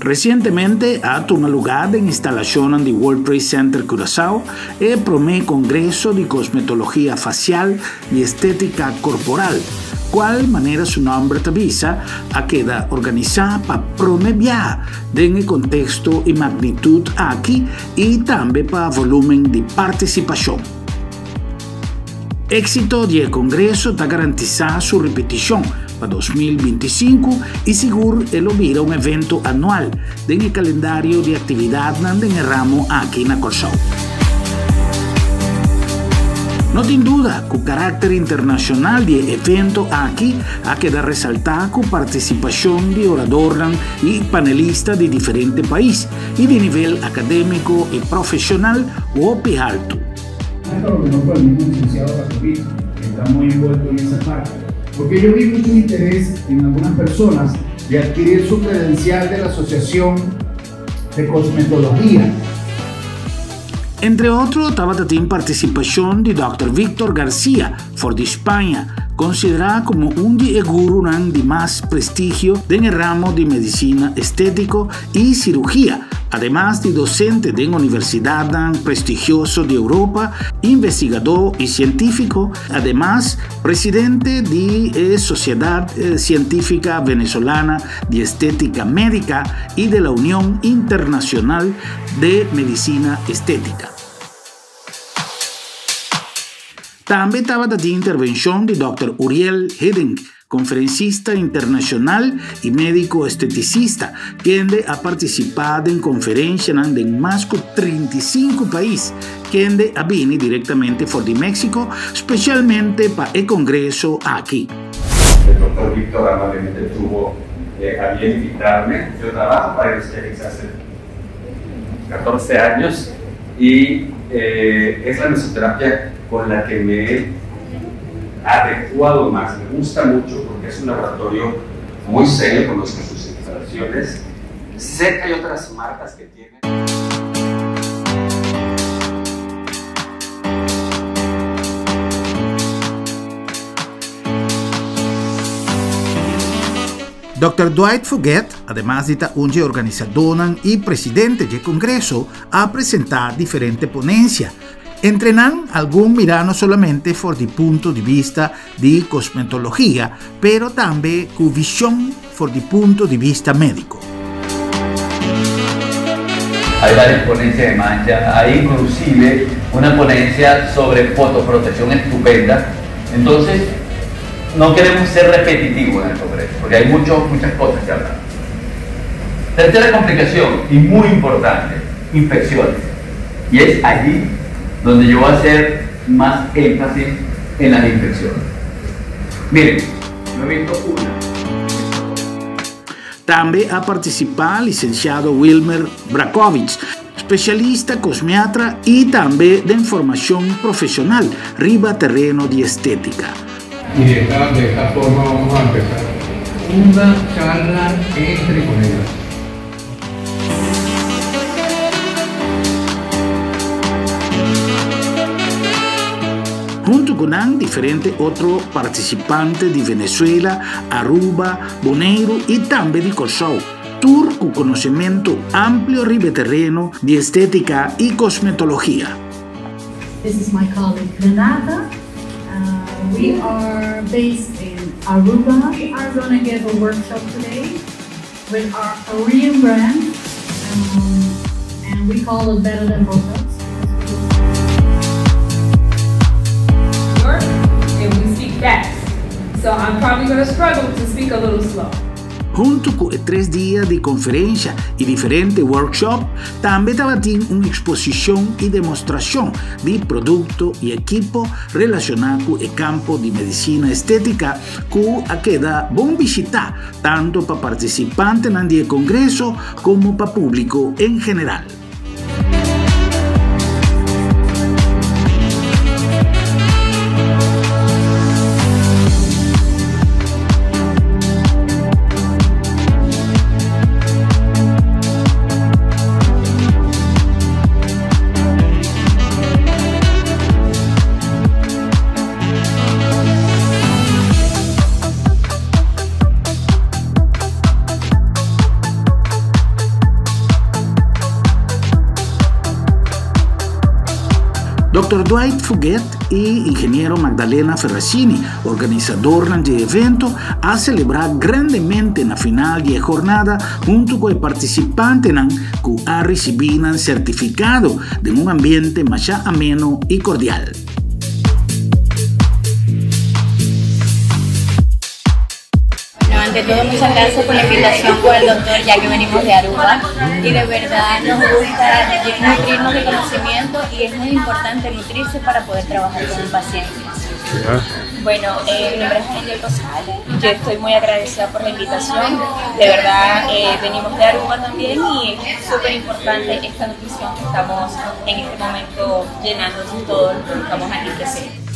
Recientemente ha tomado lugar en instalación en el World Trade Center Curazao el primer congreso de cosmetología facial y estética corporal, cual manera su nombre avisa a queda organizada para promeviar en el contexto y magnitud aquí y también para volumen de participación. Éxito del Congreso está garantizar su repetición para 2025 y seguro el hubiera un evento anual en el calendario de actividad en el ramo aquí en Corsao. No tiene duda que el carácter internacional del evento aquí ha quedado resaltar con participación de oradores y panelistas de diferentes países y de nivel académico y profesional o alto. está muy envuelto en esa parte porque yo vi mucho interés en algunas personas de adquirir su credencial de la Asociación de Cosmetología. Entre otros, estaba también participación de Dr. Víctor García, de España, considerada como un gurú de más prestigio en el ramo de medicina estético y cirugía, además de docente de universidad prestigioso de Europa, investigador y científico, además presidente de la eh, Sociedad eh, Científica Venezolana de Estética Médica y de la Unión Internacional de Medicina Estética. También estaba la intervención de Dr. Uriel Heding, conferencista internacional y médico esteticista, quien ha participado en conferencias en más de 35 países, quien ha venido directamente de México, especialmente para el congreso aquí. El doctor Víctor amablemente tuvo eh, a bien invitarme. Yo trabajo para Aesthetics hace 14 años y eh, es la mesoterapia con la que me he adecuado más. Me gusta mucho porque es un laboratorio muy serio, conozco sus instalaciones. Sé que hay otras marcas que tienen. Dr. Dwight Foguet, además de un organizador y presidente del Congreso, ha presentado diferentes ponencias Entrenan algún mirano solamente por el punto de vista de cosmetología, pero también con visión por el punto de vista médico. Hay varias ponencias de mancha, hay inclusive una ponencia sobre fotoprotección estupenda. Entonces, no queremos ser repetitivos en el Congreso, porque hay mucho, muchas cosas que hablar. Tercera complicación, y muy importante, infecciones. Y es allí donde yo voy a hacer más énfasis en las infecciones. Miren, no he visto una. También ha participado el licenciado Wilmer Brakovic, especialista cosmiatra y también de información profesional, riba terreno de estética. Y de esta, de esta forma vamos a empezar una charla entre colegas junto con diferentes otros participantes de Venezuela, Aruba, Boneiro y también de Corsao. Tour con conocimiento amplio terreno de estética y cosmetología. This is my colleague Renata. Uh, we are based in Aruba. We are going to give a workshop today with our Korean brand, um, and we call it Better Than Botox. I'm probably going to struggle to speak a little slow. Junto con tres días de conferencia y diferentes workshops, también tiene una exposición y demostración de producto y equipo relacionado con el campo de medicina estética que queda bom visitar tanto para participantes en el congreso como para público en general. Dr. Dwight Fuguet y ingeniero Magdalena Ferracini, organizador del evento, a celebrar grandemente la final de jornada junto con el participante que ha recibido certificado de un ambiente más ameno y cordial. Ante todo muchas gracias por la invitación por el doctor ya que venimos de Aruba y de verdad nos gusta nutrirnos de conocimiento y es muy importante nutrirse para poder trabajar con un paciente. Bueno, eh, mi nombre es Angel Rosales, yo estoy muy agradecida por la invitación, de verdad eh, venimos de Aruba también y es súper importante esta nutrición que estamos en este momento llenando todo lo que estamos a enriquecer.